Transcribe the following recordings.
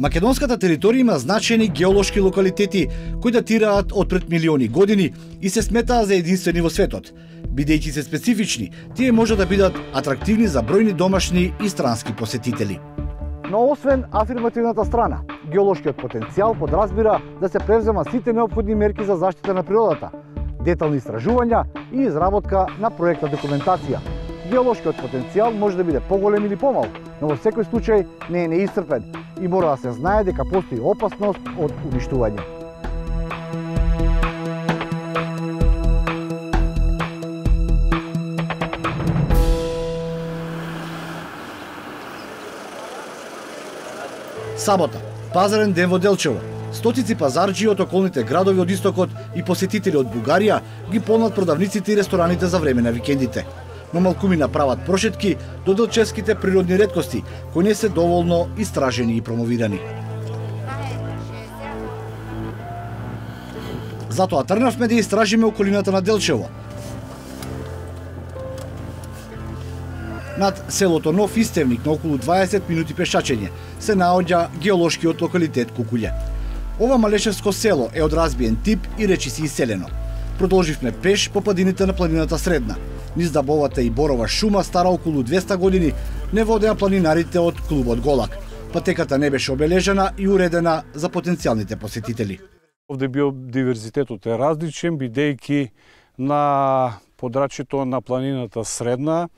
Македонската територија има значајни геолошки локалитети кои датираат од пред милиони години и се сметаа за единствени во светот. Бидејќи се специфични, тие може да бидат атрактивни за бројни домашни и странски посетители. Но освен афирмативната страна, геолошкиот потенцијал подразбира да се превзема сите необходни мерки за заштита на природата, детални истражувања и изработка на проектна документација. Геолошкиот потенцијал може да биде поголем или помал, но во секој случај не е неисцрпен и мора да се знае дека постои опасност од уништување. Сабота, пазарен ден во Делчево. Стотици пазарджи од околните градови од истокот и посетители од Бугарија ги полнат продавниците и рестораните за време на викендите но малкумина направат прошетки до делческите природни редкости, кои не се доволно истражени и промовирани. Затоа трнавме да истражиме околината на Делчево. Над селото Нов Истевник на околу 20 минути пешачење се наоѓа геолошкиот локалитет Кукуље. Ова малешевско село е од разбиен тип и речиси иселено. Продолживме пеш по падините на планината Средна – низ Дабовата и Борова шума стара околу 200 години, не водеа планинарите од клубот Голак. Патеката не беше обележена и уредена за потенцијалните посетители. Овде биодиверзитетот е различен, бидејќи на подрачето на планината Средна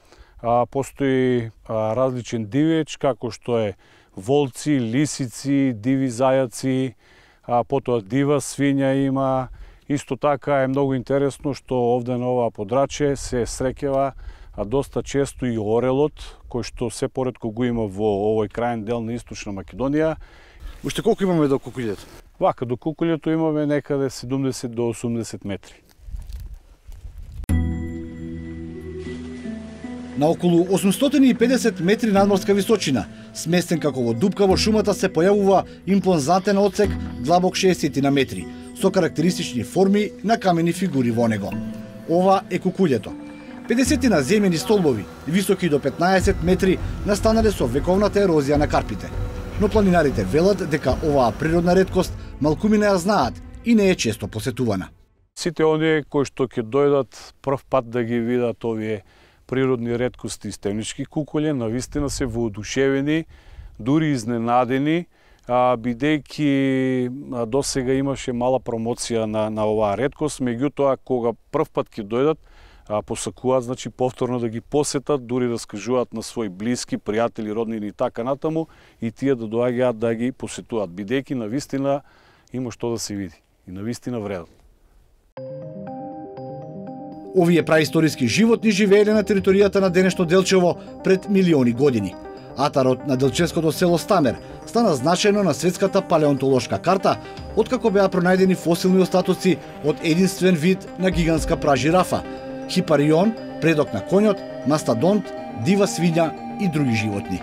а, постои а, различен дивеч, како што е волци, лисици, диви зајаци, а, потоа дива свиња има, Исто така е многу интересно што овде на оваа подраче се среќава а доста често и орелот, кој што се поредко го има во овој крајен дел на Источна Македонија. Уште колку имаме до Кукулјето? Вака, до Кукулјето имаме некаде 70 до 80 метри. На околу 850 метри надморска височина, сместен како во дупка во шумата се појавува импонзантен одсек длабок 60 на метри, со карактеристични форми на камени фигури во него. Ова е кукуљето. 50 на земени столбови, високи до 15 метри, настанале со вековната ерозија на карпите. Но планинарите велат дека оваа природна редкост малкумина ја знаат и не е често посетувана. Сите оние кои што ќе дојдат прв пат да ги видат овие природни редкости и стемнички кукуле, навистина се воодушевени, дури изненадени, бидејќи до сега имаше мала промоција на, на оваа редкост, меѓутоа кога прв пат ќе дојдат, а, посакуваат значи повторно да ги посетат, дури да скажуваат на своји блиски, пријатели, роднини и така натаму, и тие да доаѓаат да ги посетуваат, бидејќи на вистина има што да се види и на вистина вредат. Овие праисториски животни живееле на територијата на денешно Делчево пред милиони години – Атарот на Делчевското село Стамер стана значајно на светската палеонтолошка карта, откако беа пронајдени фосилни остатоци од единствен вид на гигантска пражирафа, хипарион, предок на конјот, мастадонт, дива свиња и други животни.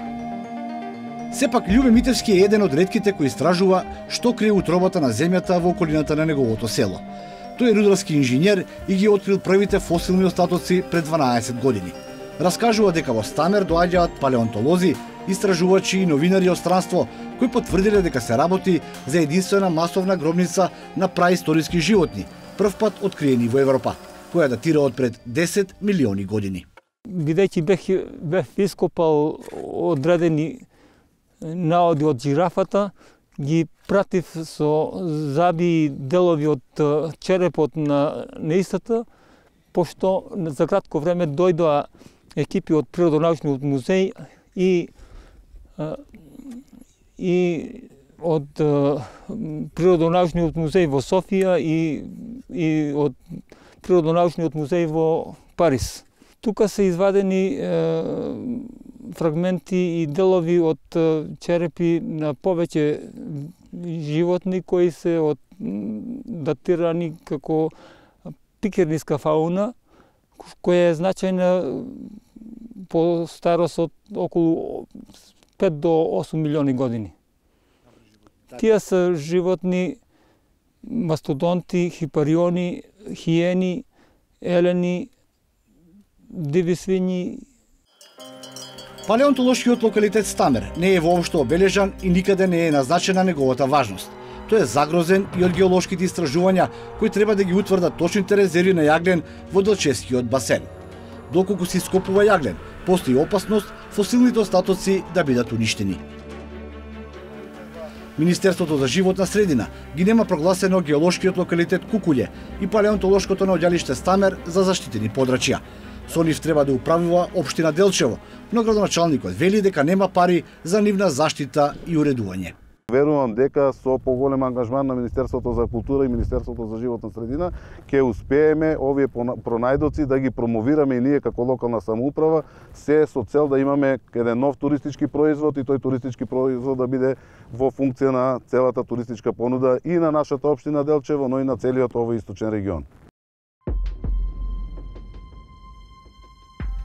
Сепак Љубе Митевски е еден од редките кои истражува што крие утробата на земјата во околината на неговото село. Тој е рударски инженер и ги открил првите фосилни остатоци пред 12 години – раскажува дека во Стамер доаѓаат палеонтолози, истражувачи и новинари од странство кои потврдиле дека се работи за единствена масовна гробница на праисториски животни, првпат откриени во Европа, која датира од пред 10 милиони години. Бидејќи бех, бех ископал одредени наоди од жирафата, ги пратив со заби делови од черепот на неистата, пошто за кратко време дојдоа екипи од Природонаучниот музеј и и од Природонаучниот музеј во Софија и и од Природонаучниот музеј во Париз. Тука се извадени е, фрагменти и делови од черепи на повеќе животни кои се од датирани како пикерниска фауна, која е значајна по старост од околу 5 до 8 милиони години. Тие се животни мастодонти, хипариони, хиени, елени, диви свињи. Палеонтолошкиот локалитет Стамер не е воопшто обележан и никаде не е назначена неговата важност. Тој е загрозен и од геолошките истражувања кои треба да ги утврдат точните резерви на јаглен во Делческиот басен. Доколку се ископува јаглен, постои опасност фосилните остатоци да бидат уништени. Министерството за животна средина ги нема прогласено геолошкиот локалитет Кукуље и палеонтолошкото наоѓалиште Стамер за заштитени подрачја. Со нив треба да управува општина Делчево, но градоначалникот вели дека нема пари за нивна заштита и уредување. Верувам дека со поголем ангажман на Министерството за култура и Министерството за животна средина ќе успееме овие пронајдоци да ги промовираме и ние како локална самоуправа, се со цел да имаме еден нов туристички производ и тој туристички производ да биде во функција на целата туристичка понуда и на нашата општина Делчево, но и на целиот овој источен регион.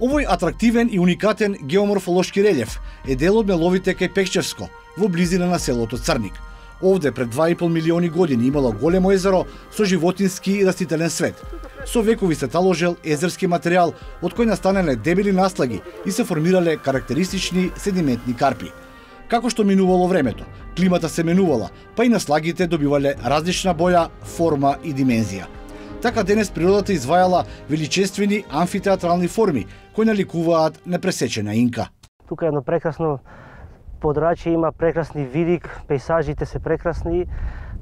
Овој атрактивен и уникатен геоморфолошки релјеф е дел од меловите кај Пекчевско, во близина на селото Црник. Овде пред 2,5 милиони години имало големо езеро со животински и растителен свет. Со векови се таложел езерски материјал од кој настанале дебели наслаги и се формирале карактеристични седиментни карпи. Како што минувало времето, климата се менувала, па и наслагите добивале различна боја, форма и димензија. Така денес природата извајала величествени амфитеатрални форми кои наликуваат непресечена инка. Тука е едно прекрасно подрачје, има прекрасни видик, пейсажите се прекрасни,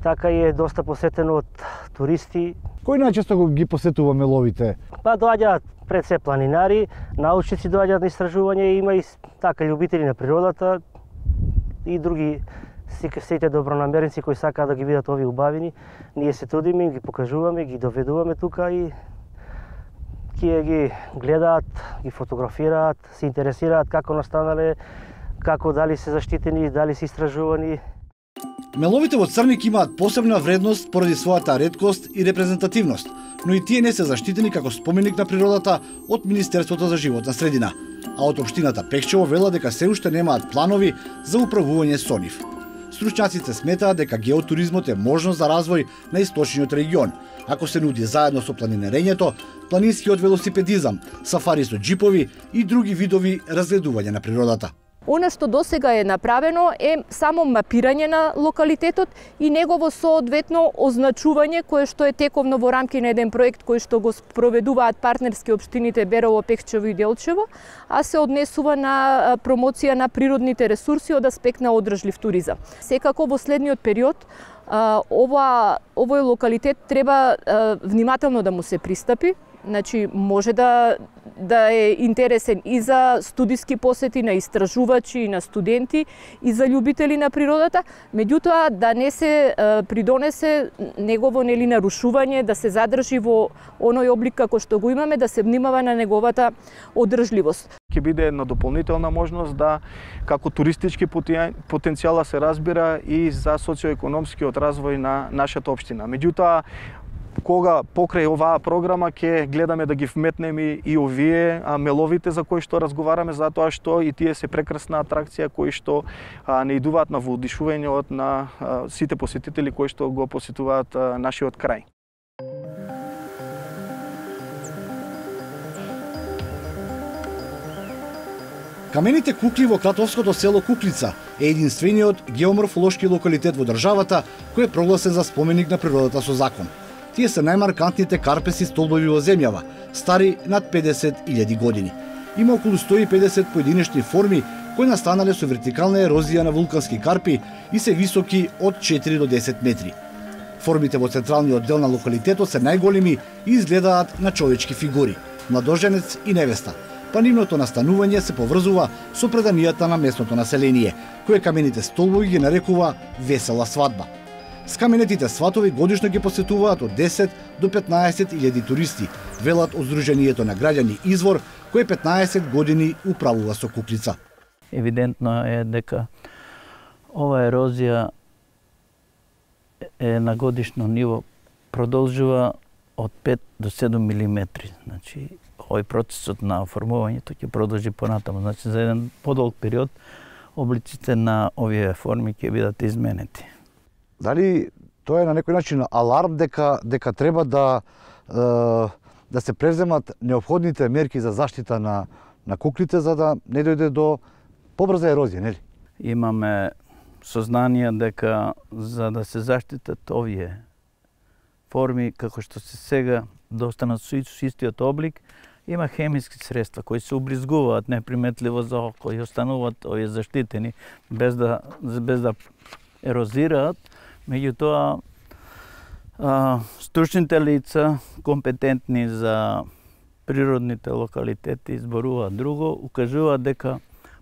така и е доста посетено од туристи. Кој најчесто го ги посетува меловите? Па доаѓаат пред се планинари, научници доаѓаат на истражување, има и така љубители на природата и други сите добронамерници кои сакаат да ги видат овие убавини. Ние се трудиме, ги покажуваме, ги доведуваме тука и тие ги гледаат, ги фотографираат, се интересираат како настанале, како дали се заштитени, дали се истражувани. Меловите во Црник имаат посебна вредност поради својата редкост и репрезентативност, но и тие не се заштитени како споменик на природата од Министерството за животна средина, а од општината Пекчево вела дека се уште немаат планови за управување со нив. Стручњаците сметаат дека геотуризмот е можност за развој на источниот регион, ако се нуди заедно со планинерењето, планинскиот велосипедизам, сафари со джипови и други видови разгледување на природата. Она што досега е направено е само мапирање на локалитетот и негово соодветно означување кое што е тековно во рамки на еден проект кој што го спроведуваат партнерски општините Берово, Пехчево и Делчево, а се однесува на промоција на природните ресурси од аспект на одржлив туризам. Секако во следниот период ова овој локалитет треба внимателно да му се пристапи, Значи, може да, да е интересен и за студиски посети на истражувачи, и на студенти, и за љубители на природата, меѓутоа да не се придонесе негово нели нарушување, да се задржи во оној облик како што го имаме, да се внимава на неговата одржливост. Ќе биде една дополнителна можност да како туристички потенцијала се разбира и за социоекономскиот развој на нашата општина. Меѓутоа, кога покрај оваа програма ќе гледаме да ги вметнеме и овие а, меловите за кои што разговараме затоа што и тие се прекрасна атракција кои што а, не идуваат на воодишување од на а, сите посетители кои што го посетуваат а, нашиот крај. Камените кукли во Кратовското село Куклица е единствениот геоморфолошки локалитет во државата кој е прогласен за споменик на природата со закон. Тие се најмаркантните карпеси столбови во земјава, стари над 50.000 години. Има околу 150 поединечни форми кои настанале со вертикална ерозија на вулкански карпи и се високи од 4 до 10 метри. Формите во централниот дел на локалитетот се најголеми и изгледаат на човечки фигури, младоженец и невеста, па нивното настанување се поврзува со преданијата на местното население, кое камените столбови ги нарекува весела свадба. Скаменетите сватови годишно ги посетуваат од 10 до 15 илјади туристи, велат од Сдруженијето на граѓани Извор, кој 15 години управува со куклица. Евидентно е дека ова ерозија е на годишно ниво продолжува од 5 до 7 милиметри. Значи, овој процесот на формувањето ќе продолжи понатаму. Значи, за еден подолг период облиците на овие форми ќе бидат изменети. Дали тоа е на некој начин аларм дека дека треба да да се преземат необходните мерки за заштита на на куклите за да не дојде до побрза ерозија, нели? Имаме сознание дека за да се заштитат овие форми како што се сега да останат со истиот облик, има хемиски средства кои се убризгуваат неприметливо за око и остануваат овие заштитени без да без да ерозираат. Меѓутоа стручните лица компетентни за природните локалитети изборуваат друго, укажуваат дека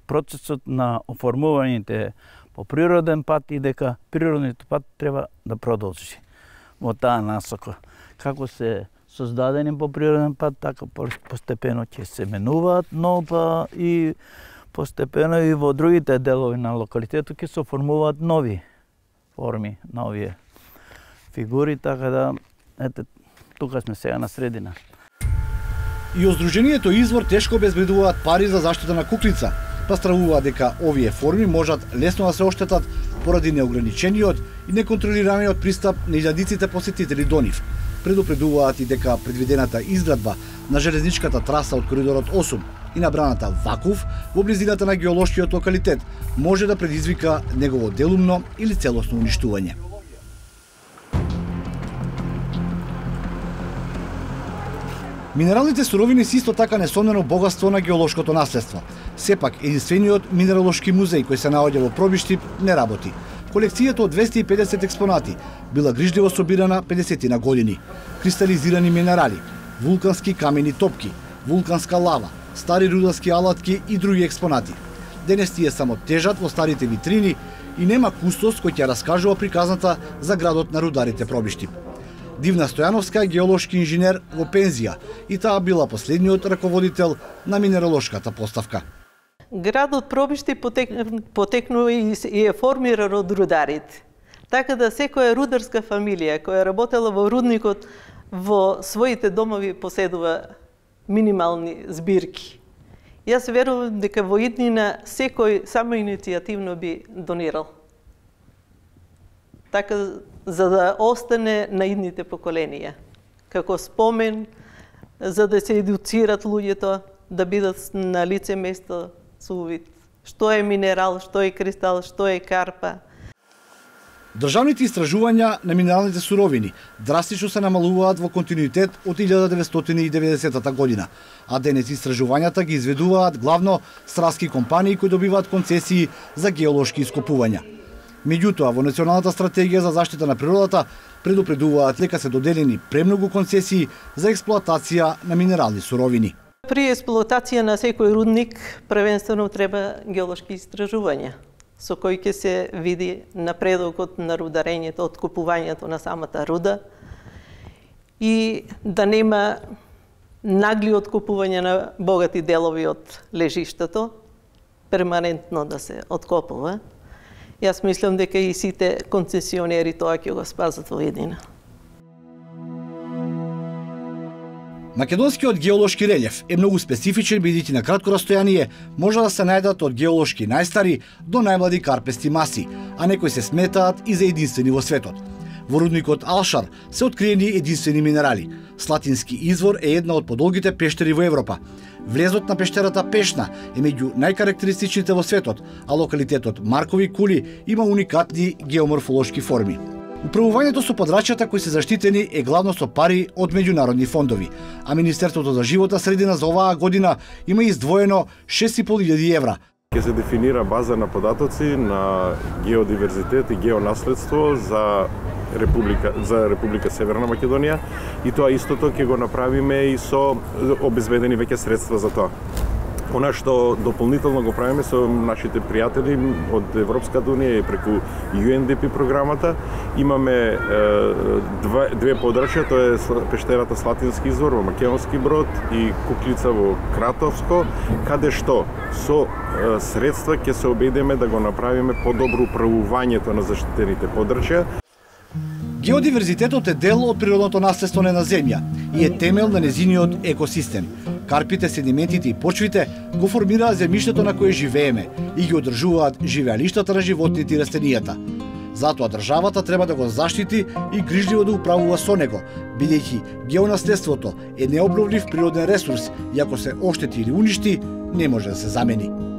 процесот на оформувањето по природен пат и дека природниот пат треба да продолжи во таа насока. Како се создадени по природен пат, така постепено ќе се менуваат, но па и постепено и во другите делови на локалитетот ќе се оформуваат нови форми на овие фигури, така да ете тука сме сега на средина. И Оздруженијето Извор тешко обезбедуваат пари за заштита на куклица, па стравуваат дека овие форми можат лесно да се оштетат поради неограничениот и неконтролираниот пристап на илјадиците посетители до нив. Предупредуваат и дека предвидената изградба на железничката траса од коридорот 8 и набраната Вакув во близината на геолошкиот локалитет може да предизвика негово делумно или целосно уништување. Минералните суровини се исто така несомнено богатство на геолошкото наследство. Сепак, единствениот минералошки музеј кој се наоѓа во Пробиштип не работи. Колекцијата од 250 експонати била грижливо собирана 50 на години. Кристализирани минерали, вулкански камени топки, вулканска лава, стари рударски алатки и други експонати. Денес тие само тежат во старите витрини и нема кустос кој ќе раскажува приказната за градот на рударите пробишти. Дивна Стојановска е геолошки инженер во пензија и таа била последниот раководител на минералошката поставка. Градот Пробишти потекнува и е формиран од рударите. Така да секоја рударска фамилија која работела во рудникот во своите домови поседува минимални збирки. Јас верувам дека во иднина секој само иницијативно би донирал. Така за да остане на идните поколенија. Како спомен, за да се едуцират луѓето, да бидат на лице место со увид. Што е минерал, што е кристал, што е карпа. Државните истражувања на минералните суровини драстично се намалуваат во континуитет од 1990 година, а денес истражувањата ги изведуваат главно страски компании кои добиваат концесии за геолошки ископувања. Меѓутоа, во Националната стратегија за заштита на природата предупредуваат дека се доделени премногу концесии за експлоатација на минерални суровини. При експлоатација на секој рудник првенствено треба геолошки истражувања со кој ќе се види напредокот на рударењето, откупувањето на самата руда и да нема нагли откупување на богати делови од лежиштето, перманентно да се откопува. Јас мислам дека и сите концесионери тоа ќе го спазат во едина. Македонскиот геолошки релјеф е многу специфичен бидејќи на кратко растојание може да се најдат од геолошки најстари до најмлади карпести маси, а некои се сметаат и за единствени во светот. Во рудникот Алшар се откриени единствени минерали. Слатински извор е една од подолгите пештери во Европа. Влезот на пештерата Пешна е меѓу најкарактеристичните во светот, а локалитетот Маркови кули има уникатни геоморфолошки форми. Управувањето со подрачјата кои се заштитени е главно со пари од меѓународни фондови, а Министерството за живота средина за оваа година има издвоено 6.500 евра Ке се дефинира база на податоци на геодиверзитет и геонаследство за Република за Република Северна Македонија и тоа истото ќе го направиме и со обезбедени веќе средства за тоа. Она што дополнително го правиме со нашите пријатели од Европската Унија и преку UNDP програмата, имаме е, две подрачја, тоа е пештерата Слатински извор во Македонски брод и Куклица во Кратовско, каде што? Со е, средства ќе се обедеме да го направиме подобро управувањето на заштитените подрачја, Геодиверзитетот е дел од природното наследство на земја и е темел на незиниот екосистем. Карпите, седиментите и почвите го формираат земјиштето на кое живееме и ги одржуваат живеалиштата на животните и растенијата. Затоа државата треба да го заштити и грижливо да управува со него, бидејќи геонаследството е необновлив природен ресурс и ако се оштети или уништи, не може да се замени.